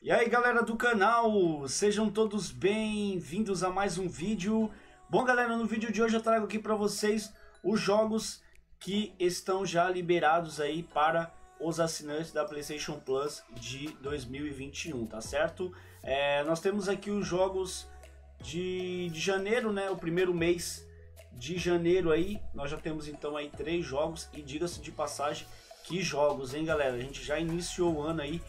E aí galera do canal, sejam todos bem-vindos a mais um vídeo. Bom galera, no vídeo de hoje eu trago aqui para vocês os jogos que estão já liberados aí para os assinantes da PlayStation Plus de 2021, tá certo? É, nós temos aqui os jogos de, de janeiro, né, o primeiro mês de janeiro aí, nós já temos então aí três jogos e diga-se de passagem, que jogos, hein galera? A gente já iniciou o ano aí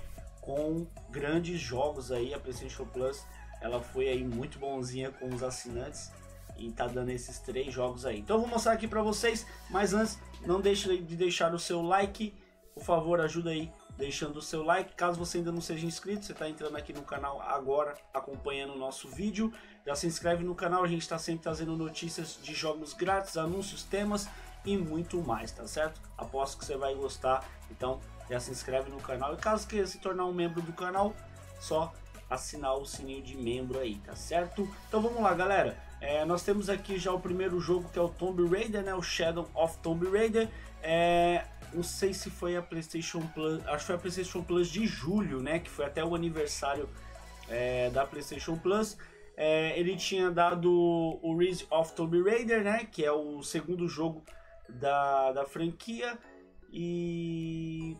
com grandes jogos aí. A PlayStation Plus ela foi aí muito bonzinha com os assinantes e tá dando esses três jogos aí. Então eu vou mostrar aqui para vocês, mas antes não deixe de deixar o seu like, por favor ajuda aí deixando o seu like. Caso você ainda não seja inscrito, você está entrando aqui no canal agora, acompanhando o nosso vídeo, já se inscreve no canal, a gente está sempre trazendo notícias de jogos grátis, anúncios, temas e muito mais, tá certo? Aposto que você vai gostar, então já se inscreve no canal. E caso queira se tornar um membro do canal, só assinar o sininho de membro aí, tá certo? Então vamos lá, galera. É, nós temos aqui já o primeiro jogo que é o Tomb Raider, né? O Shadow of Tomb Raider. É, não sei se foi a PlayStation Plus, acho que foi a PlayStation Plus de julho, né? Que foi até o aniversário é, da PlayStation Plus. É, ele tinha dado o Rise of Tomb Raider, né? Que é o segundo jogo da, da franquia. E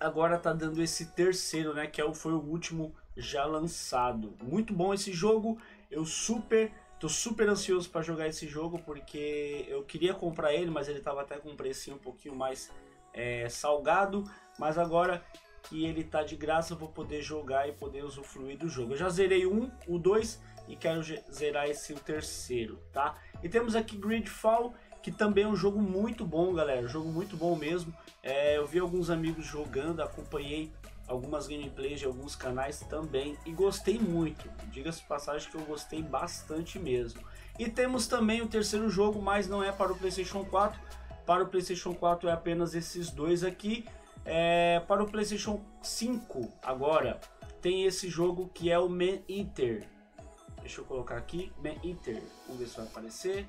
agora tá dando esse terceiro, né? Que é o, foi o último já lançado. Muito bom esse jogo. Eu super, tô super ansioso para jogar esse jogo porque eu queria comprar ele, mas ele tava até com um precinho um pouquinho mais é, salgado. Mas agora que ele tá de graça, eu vou poder jogar e poder usufruir do jogo. Eu já zerei um, o dois e quero zerar esse o terceiro, tá? E temos aqui Gridfall que também é um jogo muito bom, galera, jogo muito bom mesmo. É, eu vi alguns amigos jogando, acompanhei algumas gameplays de alguns canais também e gostei muito. Diga-se passagem que eu gostei bastante mesmo. E temos também o terceiro jogo, mas não é para o PlayStation 4. Para o PlayStation 4 é apenas esses dois aqui. É, para o PlayStation 5 agora tem esse jogo que é o Man Eater. Deixa eu colocar aqui, Man Eater. Vamos ver se vai aparecer.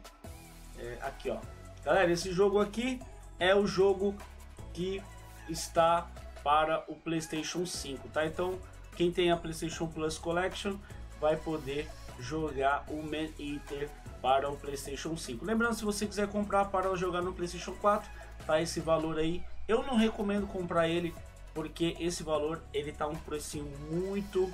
É, aqui, ó. Galera, esse jogo aqui é o jogo que está para o PlayStation 5, tá? Então, quem tem a PlayStation Plus Collection vai poder jogar o Man Eater para o PlayStation 5. Lembrando, se você quiser comprar para jogar no PlayStation 4, tá esse valor aí. Eu não recomendo comprar ele porque esse valor ele tá um precinho muito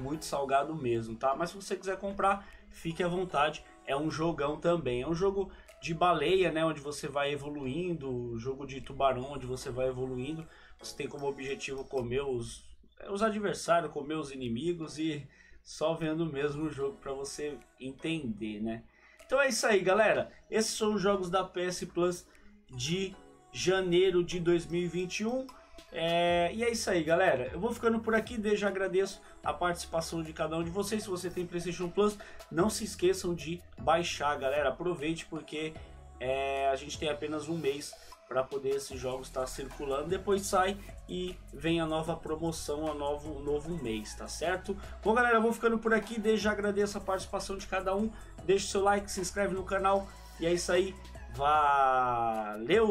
muito salgado mesmo, tá? Mas se você quiser comprar, fique à vontade. É um jogão também. É um jogo de baleia, né? Onde você vai evoluindo. Jogo de tubarão, onde você vai evoluindo. Você tem como objetivo comer os, os adversários, comer os inimigos e só vendo mesmo o jogo para você entender, né? Então é isso aí, galera. Esses são os jogos da PS Plus de janeiro de 2021. É, e é isso aí, galera. Eu vou ficando por aqui. Desde agradeço a participação de cada um de vocês. Se você tem PlayStation Plus, não se esqueçam de baixar, galera. Aproveite porque é, a gente tem apenas um mês para poder esses jogos estar tá circulando. Depois sai e vem a nova promoção, a novo novo mês, tá certo? Bom, galera, eu vou ficando por aqui. Desde já agradeço a participação de cada um. Deixe seu like, se inscreve no canal. E é isso aí. Valeu!